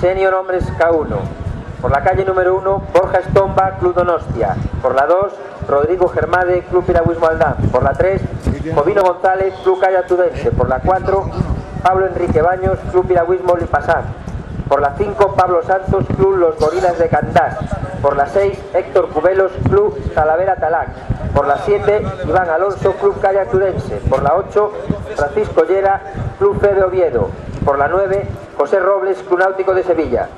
Senior Hombres K1. Por la calle número 1, Borja Estomba, Club Donostia. Por la 2, Rodrigo Germade, Club Piragüismo Aldán. Por la 3, Jovino González, Club Calla Tudense. Por la 4, Pablo Enrique Baños, Club Piragüismo Lipasán. Por la 5, Pablo Santos, Club Los Gorilas de Candás. Por la 6, Héctor Cubelos, Club Talavera Talac. Por la 7, Iván Alonso, Club Calla Tudense. Por la 8, Francisco Llera, Club Fede Oviedo. Por la 9, José Robles, Club Náutico de Sevilla.